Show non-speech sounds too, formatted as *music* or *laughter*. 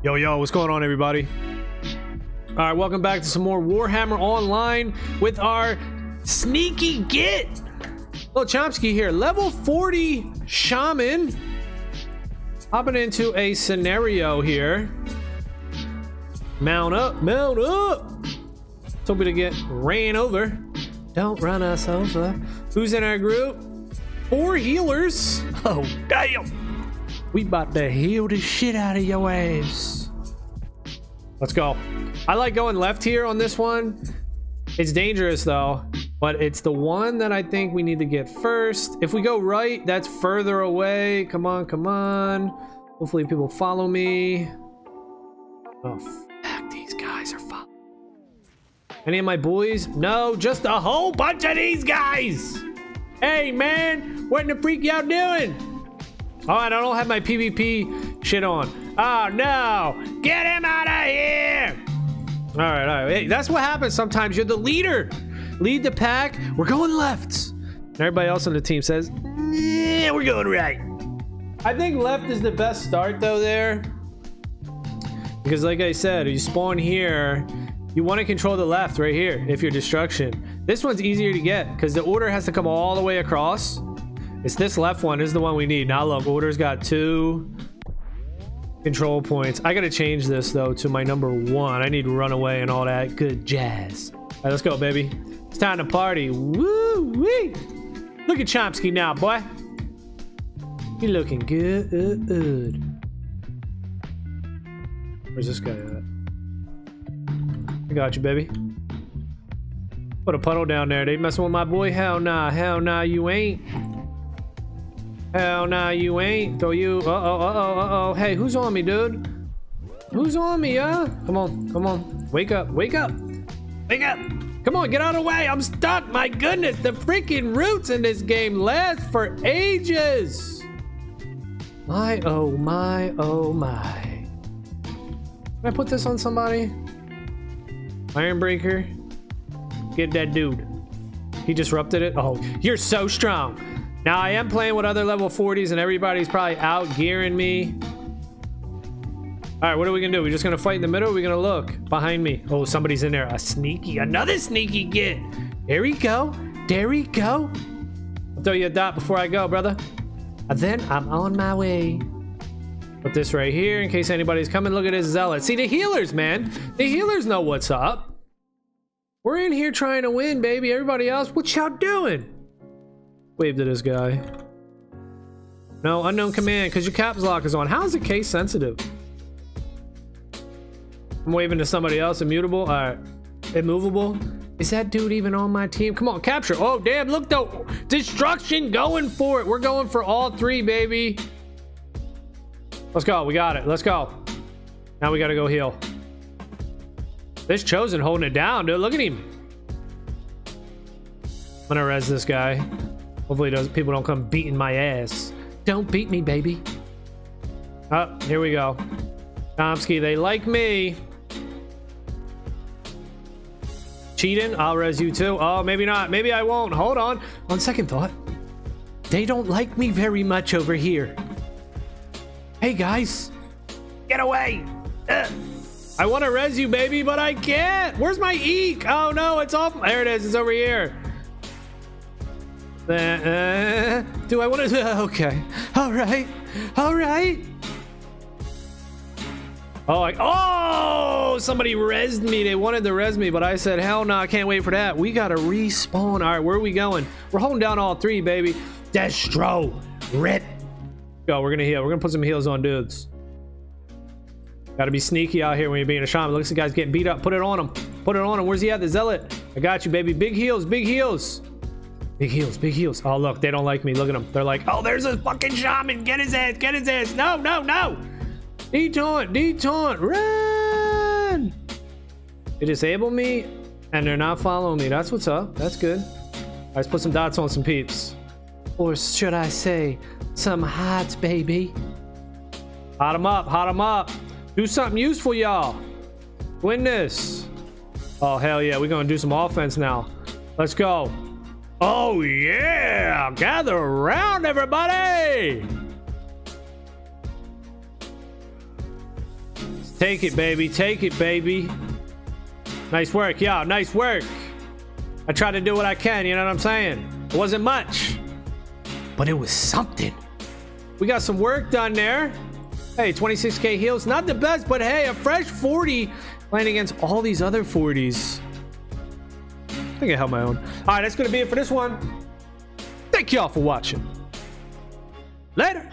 Yo, yo, what's going on, everybody? All right, welcome back to some more Warhammer Online with our sneaky git. Little Chomsky here, level 40 Shaman. Hopping into a scenario here. Mount up, mount up. Hoping to get ran over. Don't run us over. Who's in our group? Four healers. Oh, damn. We about to heal the shit out of your ass. Let's go. I like going left here on this one. It's dangerous though, but it's the one that I think we need to get first. If we go right, that's further away. Come on, come on. Hopefully people follow me. Oh, fuck, these guys are following. Any of my boys? No, just a whole bunch of these guys. Hey, man, what in the freak y'all doing? Oh, I don't have my PvP shit on. Oh, no. Get him out of here. All right, all right. Hey, that's what happens sometimes. You're the leader. Lead the pack. We're going left. And everybody else on the team says, yeah, we're going right. I think left is the best start, though, there. Because like I said, you spawn here, you want to control the left right here if you're destruction. This one's easier to get because the order has to come all the way across. It's this left one is the one we need. Now look, order's got two control points. I gotta change this though to my number one. I need runaway and all that good jazz. All right, let's go, baby. It's time to party. Woo wee! Look at Chomsky now, boy. You looking good. Where's this guy at? I got you, baby. Put a puddle down there. They messing with my boy? Hell nah, hell nah, you ain't. Hell nah, you ain't. Throw you. Uh oh, uh oh, uh oh. Hey, who's on me, dude? Who's on me, huh? Come on, come on. Wake up, wake up, wake up. Come on, get out of the way. I'm stuck. My goodness, the freaking roots in this game last for ages. My, oh my, oh my. Can I put this on somebody? Ironbreaker. Get that dude. He disrupted it. Oh, you're so strong. Now I am playing with other level 40s and everybody's probably out gearing me. All right, what are we gonna do? We're just gonna fight in the middle. We're gonna look behind me. Oh, somebody's in there. A sneaky, another sneaky git. There we go. There we go. I'll throw you a dot before I go, brother. And then I'm on my way. Put this right here in case anybody's coming. Look at this zealot. See the healers, man. The healers know what's up. We're in here trying to win, baby. Everybody else, what y'all doing? Wave to this guy. No, unknown command, because your caps lock is on. How is it case sensitive? I'm waving to somebody else. Immutable? Alright. Immovable? Is that dude even on my team? Come on, capture. Oh, damn, look though. Destruction going for it. We're going for all three, baby. Let's go. We got it. Let's go. Now we got to go heal. This Chosen holding it down, dude. Look at him. I'm gonna res this guy. Hopefully does people don't come beating my ass. Don't beat me, baby. Oh, here we go. Chomsky, they like me. Cheating? I'll res you too. Oh, maybe not. Maybe I won't. Hold on. On second thought, they don't like me very much over here. Hey, guys. Get away. Ugh. I want to res you, baby, but I can't. Where's my eek? Oh, no, it's off. There it is. It's over here. Uh, uh, do I want to? *laughs* Okay. All right. All right. Oh, I, oh, somebody resed me. They wanted to res me, but I said, hell no, I can't wait for that. We got to respawn. All right, where are we going? We're holding down all three, baby. Destro. Rip. Go, we're going to heal. We're to put some heals on dudes. Got to be sneaky out here when you're being a shaman. Looks like the guy's getting beat up. Put it on him. Put it on him. Where's he at? The zealot. I got you, baby. Big heals. Big heals. Big heals, Big heals. Oh, look. They don't like me. Look at them. They're like, oh, there's a fucking shaman. Get his ass. Get his ass. No, no, no. D-taunt. D-taunt. Run. They disable me, and they're not following me. That's what's up. That's good. let's put some dots on some peeps. Or should I say, some hots, baby. Hot them up. Hot them up. Do something useful, y'all. Win this. Oh, hell yeah. We're going to do some offense now. Let's go. Oh, yeah. Gather around, everybody. Take it, baby. Take it, baby. Nice work, y'all. Nice work. I tried to do what I can, you know what I'm saying? It wasn't much, but it was something. We got some work done there. Hey, 26k heals. Not the best, but hey, a fresh 40 playing against all these other 40s. I think I held my own. All right, that's going to be it for this one. Thank y'all for watching. Later.